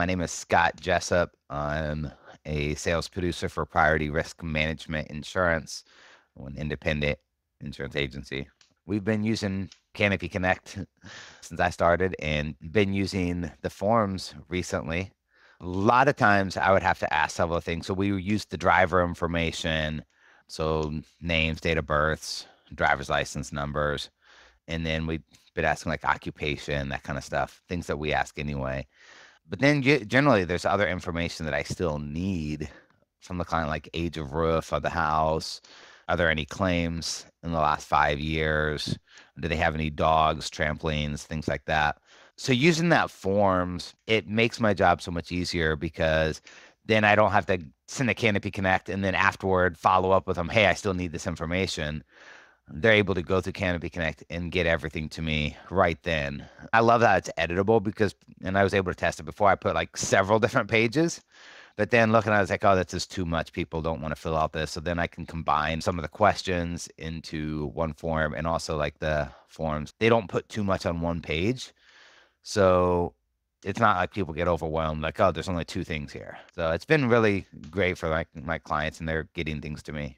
my name is Scott Jessup. I'm a sales producer for Priority Risk Management Insurance, an independent insurance agency. We've been using Canopy Connect since I started and been using the forms recently. A lot of times I would have to ask several things. So we used the driver information, so names, date of births, driver's license numbers, and then we've been asking like occupation, that kind of stuff, things that we ask anyway. But then generally there's other information that I still need from the client, like age of roof of the house. Are there any claims in the last five years? Do they have any dogs, trampolines, things like that? So using that forms, it makes my job so much easier because then I don't have to send a Canopy Connect and then afterward follow up with them. Hey, I still need this information. They're able to go through Canopy Connect and get everything to me right then. I love that it's editable because, and I was able to test it before. I put like several different pages, but then looking at it, I was like, oh, that's just too much. People don't want to fill out this. So then I can combine some of the questions into one form and also like the forms. They don't put too much on one page. So it's not like people get overwhelmed, like, oh, there's only two things here. So it's been really great for like my clients and they're getting things to me.